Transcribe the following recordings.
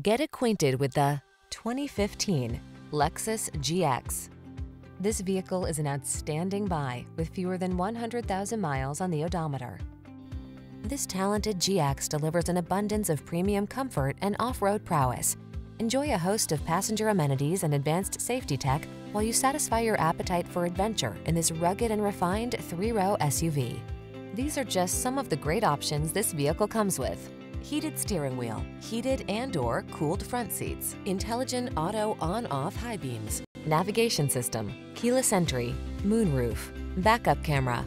Get acquainted with the 2015 Lexus GX. This vehicle is an outstanding buy with fewer than 100,000 miles on the odometer. This talented GX delivers an abundance of premium comfort and off-road prowess. Enjoy a host of passenger amenities and advanced safety tech while you satisfy your appetite for adventure in this rugged and refined three-row SUV. These are just some of the great options this vehicle comes with. Heated steering wheel, heated and or cooled front seats, intelligent auto on-off high beams, navigation system, keyless entry, moonroof, backup camera,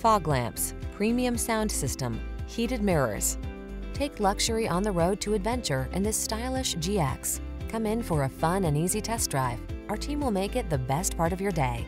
fog lamps, premium sound system, heated mirrors. Take luxury on the road to adventure in this stylish GX. Come in for a fun and easy test drive. Our team will make it the best part of your day.